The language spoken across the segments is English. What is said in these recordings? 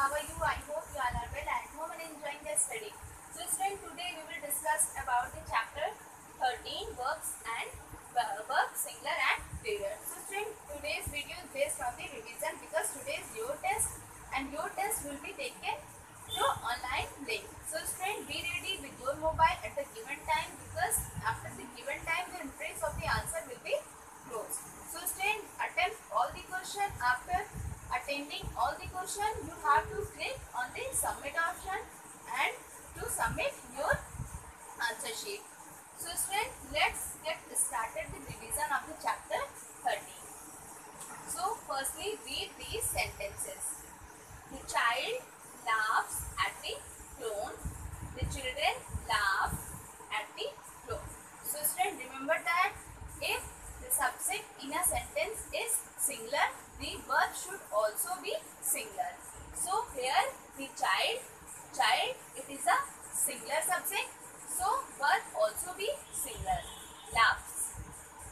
How are you? I hope you all are well at home and enjoying their study. So student, today we will discuss about the chapter 13 verbs and uh, ver- verb singular and plural. So student, today's video is based on the revision because today is your test and your test will be taken through online link. So student, be ready with your mobile at the given time because after the given time the entrance of the answer will be closed. So student, attempt all the question after attending you have to click on the submit option and to submit your answer sheet. So student, let's get started the revision of the chapter 13. So firstly read these sentences. The child laughs at the clone. The children laugh at the clone. So student remember that if the subject in a sentence is singular, the verb should also be singular. So here the child, it is a singular subject. So verb also be singular. Laughs.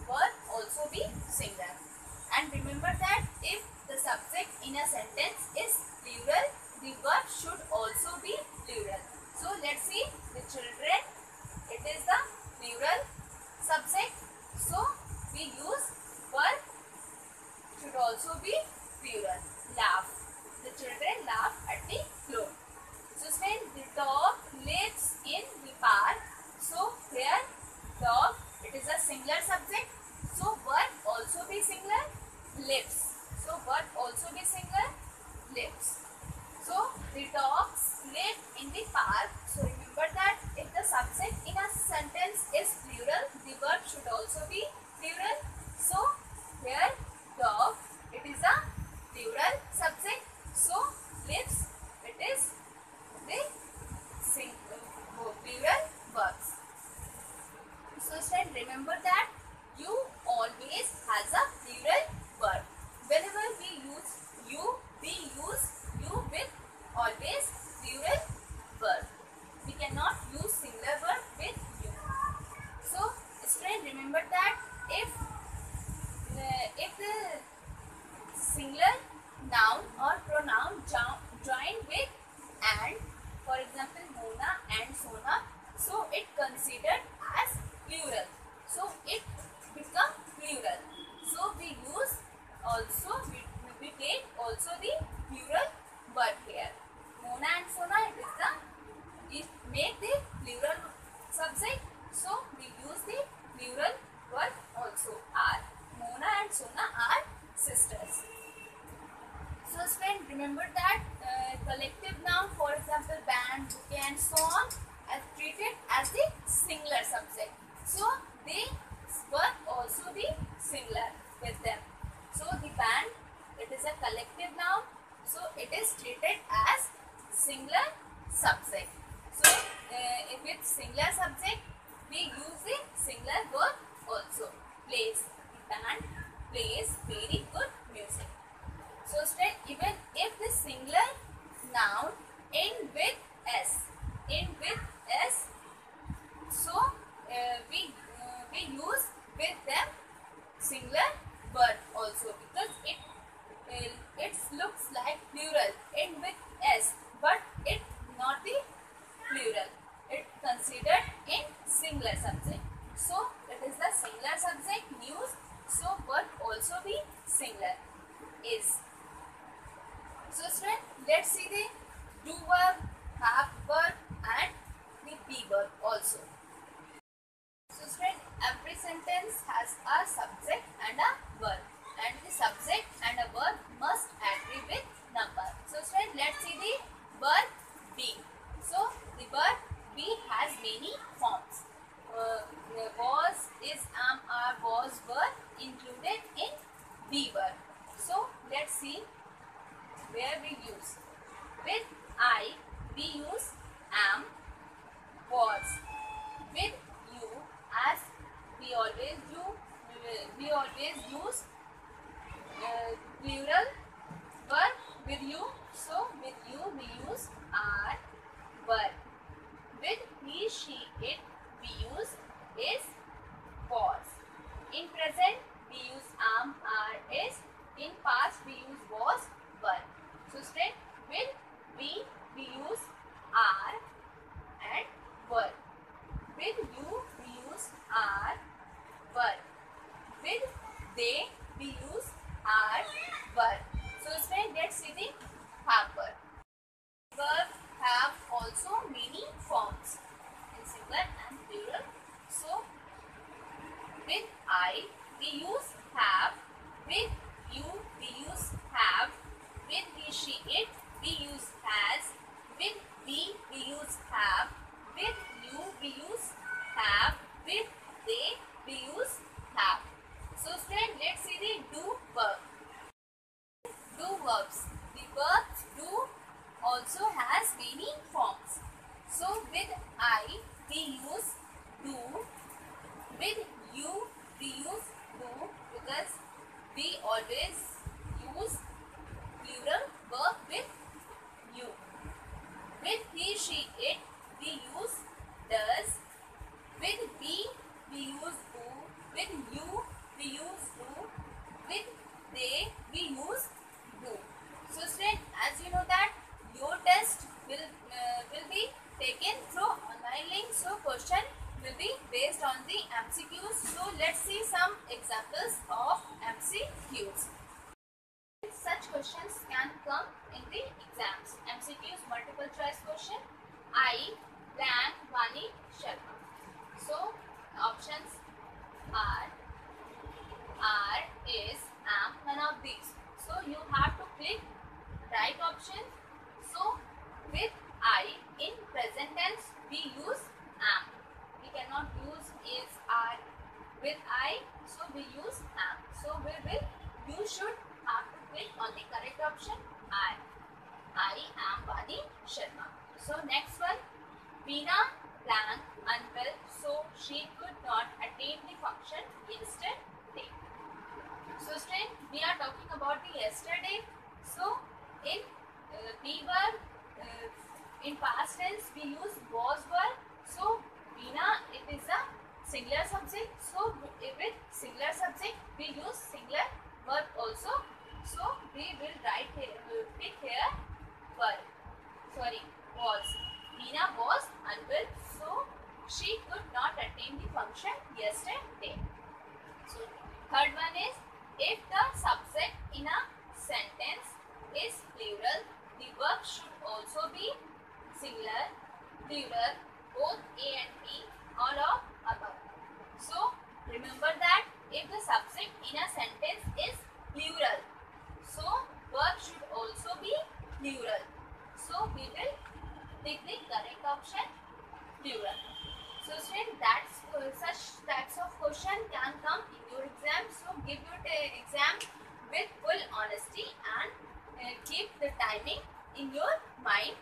Verb also be singular. And remember that if the subject in a sentence is plural, the verb should also be plural. So let's see the children. It is the plural subject. So we use verb should also be plural. Laugh. The children laugh at the clown. So when the dog lives in the park. So here dog it is a singular subject. So verb also be singular. Lives. So verb also be singular. Lives. So the dogs live in the park. So remember that if the subject in a sentence is plural, the verb should also be plural. So here dog it is a plural subject. So lives it is the sing, uh, plural verbs. So student remember that you always has a plural verb. Whenever we use you, we use you with always plural verb. We cannot use singular verb with you. So student remember that if uh, if the singular noun or pronoun jo- join with and for example Mona and Sona so it considered as plural. So it become plural. So we use also we, we take also the plural word here. Mona and Sona is the it make the plural subject. So we use the plural word also. Are Mona and Sona are sisters. So student remember that uh, collective noun for example band, bouquet and so on treated as the singular subject. So they verb also the singular with them. So the band it is a collective noun so it is treated as singular subject. So uh, if it's singular subject we use the singular verb also. Plays. The band plays very good music. So student, even if the singular noun end with s, end with s, so uh, we uh, we use with them singular verb also because it uh, it looks like plural end with s, but it not the plural. It considered in singular subject. So it is the singular subject news. So verb also be singular is. So student, let's see the do verb, have verb and the be verb also. So student, every sentence has a subject and a verb and the subject and a verb must agree with number. So student, let's see the verb be. So the verb be has many forms. Uh, was, is, am, are, was, were included in be verb. So let's see where we use. With I, we use am, was. With you, as we always do, we- always use uh, plural verb with you. So with you, we use are, were. With he, she, it, we use is, was. In present, we use am, are, is. In past, we use was, were. So, stay will, we, we use are and were. Will you, we use are, were. Will they, we use are, were. So, stay let's see the do verbs. The verb do also has many forms. So with I we use do. With you we use do because we always can come in the exams. MCQs, multiple choice question. I, Plan, Vani, Sharma. So options are R is am one of these. So you have to click right option. So with I in present tense we use am. We cannot use is are with I. So we use am. So we will you should click on the correct option. I i am Vani Sharma. So next one. Veena blank unwell so she could not attain the function yesterday. So student we are talking about the yesterday. So in uh, we were uh, in past tense we use was were. So Veena it is a singular subject so with singular subject we use singular verb also so we will write here uh, pick here were sorry was. Veena was unwell so she could not attend the function yesterday. So third one is if the subject in a sentence is plural the verb should also be singular plural both a and b all of above. So remember that if the subject in a sentence is plural so verb should also be plural. So we will pick the correct option plural. So student, that's uh, such types of question can come in your exam. So give your uh, exam with full honesty and uh, keep the timing in your mind